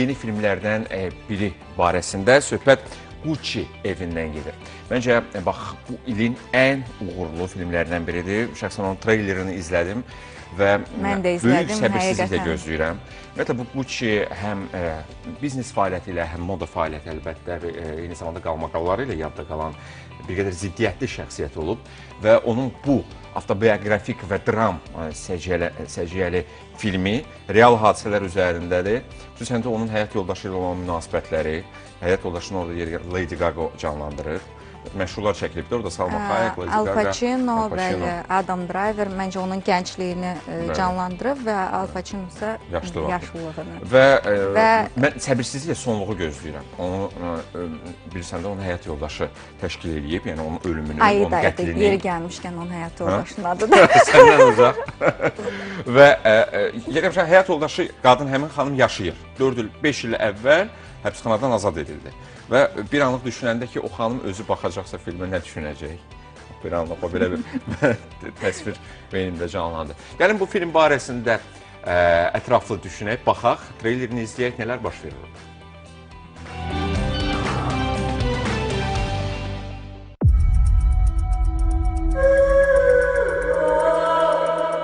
Yeni filmlərdən e, biri barəsində söhbət Gucci evindən gedir. Məncə e, bax bu ilin ən uğurlu filmlərindən biridir. Şəxsən onun treylerini izlədim və Mən də böyük izlədim, səbirsizliklə həqiqətən. gözləyirəm. Ümumiyyətlə bu Gucci həm e, biznes fəaliyyəti ilə, həm moda fəaliyyəti əlbəttə və e, eyni zamanda qalmaqalları ilə yadda qalan bir qədər ziddiyyətli şəxsiyyət olub və onun bu avtobioqrafik və dram e, səciyyəli, səciyyəli filmi real hadisələr üzərindədir. Xüsusən də onun həyat yoldaşı ilə olan münasibətləri, həyat yoldaşını orada Lady Gaga canlandırır. Məşhurlar çəkilib də orada Salma Hayek, Lady Al Gaga, Pacino Al və Pacino. Adam Driver məncə onun gəncliyini e, Bəli. canlandırıb və Al Pacino isə Yaşlılığını. yaşlılığını. Və, e, Və- mən səbirsizliklə sonluğu gözləyirəm. Onu e, bilirsən də onun həyat yoldaşı təşkil eləyib, yəni onun ölümünü, onun Aida idi. qətlini. Yeri gəlmişkən onun həyat yoldaşının adı da. Səndən uzaq. və e, e, yerə məsələn həyat yoldaşı qadın həmin xanım yaşayır. 4 il, 5 il əvvəl həbsxanadan azad edildi. Və bir anlıq düşünəndə ki, o xanım özü baxacaqsa filmə nə düşünəcək? Bir anlıq o belə bir təsvir beynimdə canlandı. Gəlin bu film barəsində ə, ətraflı düşünək, baxaq, treylerini izləyək, nələr baş verir. orada.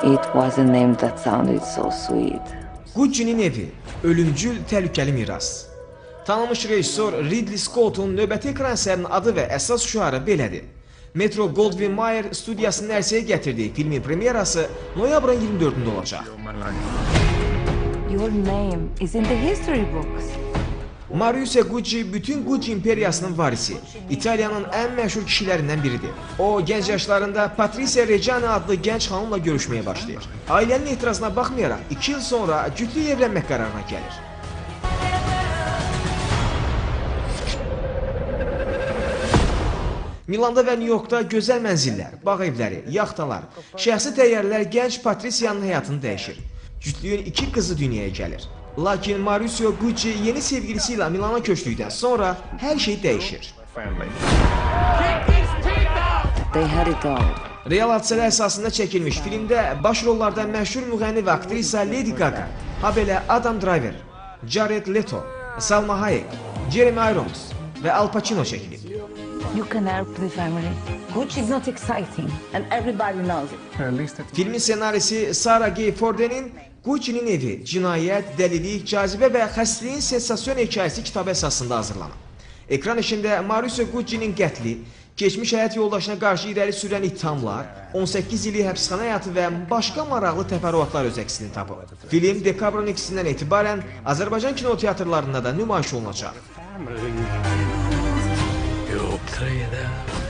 It was a name that sounded so sweet. Gucci'nin evi, ölümcül təhlükəli miras. Tanınmış rejissor Ridley Scott'un növbəti ekran əsərinin adı və əsas şüarı belədir. Metro Goldwyn Mayer studiyasının ərsəyə gətirdiyi filmin premyerası noyabrın 24-də olacaq. Your name is in the history books. Mariusz Gucci bütün Gucci imperiyasının varisi, İtaliyanın ən məşhur kişilərindən biridir. O, gənc yaşlarında Patricia Reggiani adlı gənc xanımla görüşməyə başlayır. Ailənin etirazına baxmayaraq 2 il sonra cütlük evlənmək qərarına gəlir. Milanda və Nyu-Yorkda gözəl mənzillər, bağ evləri, yaxtalar, şəxsi təyyarələr gənc Patricia'nın həyatını dəyişir. Cütlüyün iki qızı dünyaya gəlir. Lakin Mauricio Gucci yeni sevgilisi ilə Milana köçdükdən sonra hər şey dəyişir. They had it all. Real hadisələr əsasında çəkilmiş filmdə baş rollarda məşhur müğənni və aktrisa Lady Gaga, habelə Adam Driver, Jared Leto, Salma Hayek, Jeremy Irons və Al Pacino çəkilib. You can help the family. Gucci is not exciting, and everybody knows it. Filmin ssenarisi Sarah Gay Forden'in Gucci'nin evi, cinayət, dəlilik, cazibə və xəstəliyin sensasiyon hekayəsi kitabı əsasında hazırlanıb. Ekran işində Mauricio Gucci'nin qətli, keçmiş həyat yoldaşına qarşı irəli sürən ittihamlar, 18 illik həbsxana həyatı və başqa maraqlı təfərrüatlar öz əksini tapıb. Film dekabrın 2-sindən etibarən Azərbaycan kinoteatrlarında da nümayiş olunacaq. You play there.